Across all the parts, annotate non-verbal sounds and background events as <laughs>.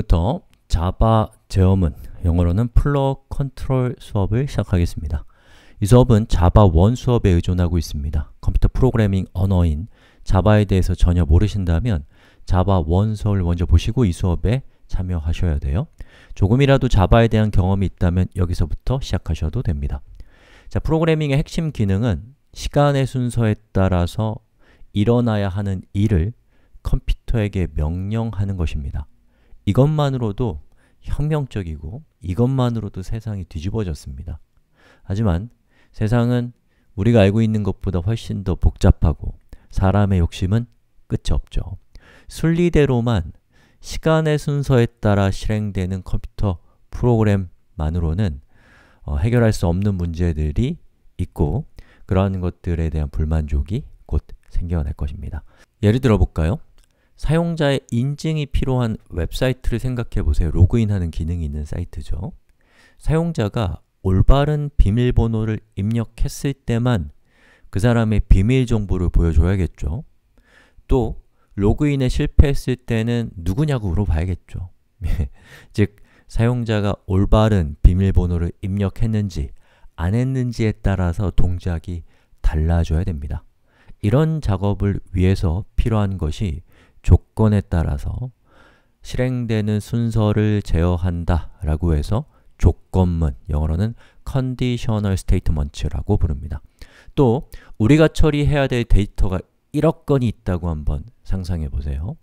지금부터 자바 제어문, 영어로는 flow control 수업을 시작하겠습니다. 이 수업은 자바 1 수업에 의존하고 있습니다. 컴퓨터 프로그래밍 언어인 자바에 대해서 전혀 모르신다면 자바 1 수업을 먼저 보시고 이 수업에 참여하셔야 돼요. 조금이라도 자바에 대한 경험이 있다면 여기서부터 시작하셔도 됩니다. 자, 프로그래밍의 핵심 기능은 시간의 순서에 따라서 일어나야 하는 일을 컴퓨터에게 명령하는 것입니다. 이것만으로도 혁명적이고 이것만으로도 세상이 뒤집어졌습니다. 하지만 세상은 우리가 알고 있는 것보다 훨씬 더 복잡하고 사람의 욕심은 끝이 없죠. 순리대로만 시간의 순서에 따라 실행되는 컴퓨터 프로그램만으로는 어, 해결할 수 없는 문제들이 있고 그러한 것들에 대한 불만족이 곧 생겨날 것입니다. 예를 들어 볼까요? 사용자의 인증이 필요한 웹사이트를 생각해 보세요. 로그인하는 기능이 있는 사이트죠. 사용자가 올바른 비밀번호를 입력했을 때만 그 사람의 비밀 정보를 보여줘야겠죠. 또 로그인에 실패했을 때는 누구냐고 물어봐야겠죠. <laughs> 즉, 사용자가 올바른 비밀번호를 입력했는지 안 했는지에 따라서 동작이 달라져야 됩니다. 이런 작업을 위해서 필요한 것이 조건에 따라서 실행되는 순서를 제어한다 라고 해서 조건문, 영어로는 conditional statement라고 부릅니다. 또 우리가 처리해야 될 데이터가 1억 건이 있다고 한번 상상해 보세요.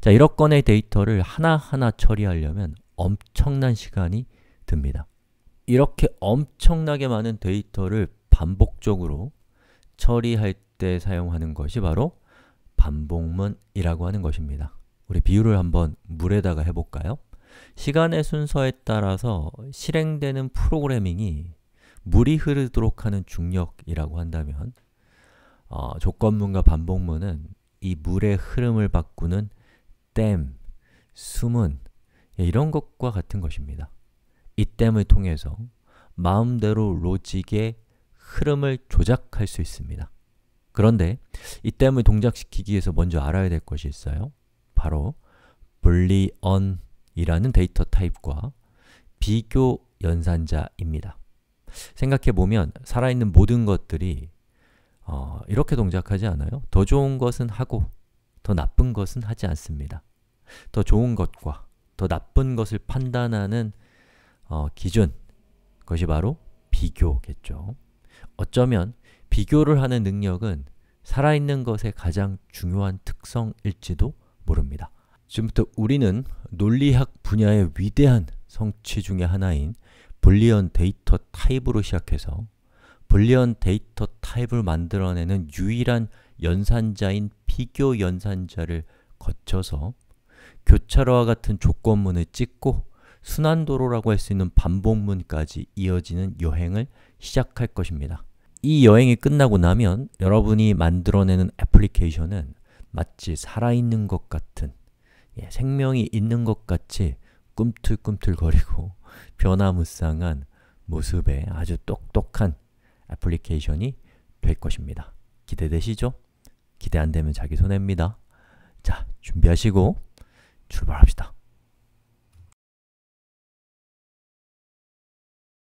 자, 1억 건의 데이터를 하나하나 처리하려면 엄청난 시간이 듭니다. 이렇게 엄청나게 많은 데이터를 반복적으로 처리할 때 사용하는 것이 바로 반복문이라고 하는 것입니다. 우리 비유를 한번 물에다가 해볼까요? 시간의 순서에 따라서 실행되는 프로그래밍이 물이 흐르도록 하는 중력이라고 한다면 어, 조건문과 반복문은 이 물의 흐름을 바꾸는 댐, 수문 예, 이런 것과 같은 것입니다. 이 댐을 통해서 마음대로 로직의 흐름을 조작할 수 있습니다. 그런데 이 댐을 동작시키기 위해서 먼저 알아야 될 것이 있어요. 바로 불리언이라는 데이터 타입과 비교 연산자입니다. 생각해보면 살아있는 모든 것들이 어, 이렇게 동작하지 않아요? 더 좋은 것은 하고 더 나쁜 것은 하지 않습니다. 더 좋은 것과 더 나쁜 것을 판단하는 어, 기준, 그것이 바로 비교겠죠. 어쩌면 비교를 하는 능력은 살아있는 것의 가장 중요한 특성일지도 모릅니다. 지금부터 우리는 논리학 분야의 위대한 성취 중의 하나인 Boolean 데이터 타입으로 시작해서 Boolean 데이터 타입을 만들어내는 유일한 연산자인 비교 연산자를 거쳐서 교차로와 같은 조건문을 찍고 순환도로라고 할 수 있는 반복문까지 이어지는 여행을 시작할 것입니다. 이 여행이 끝나고 나면 여러분이 만들어내는 애플리케이션은 마치 살아있는 것 같은 예, 생명이 있는 것 같이 꿈틀꿈틀거리고 <laughs> 변화무쌍한 모습의 아주 똑똑한 애플리케이션이 될 것입니다. 기대되시죠? 기대 안 되면 자기 손해입니다. 자, 준비하시고 출발합시다.